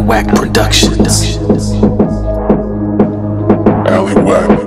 Alleywack Productions. Alleywack Productions.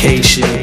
Dedication,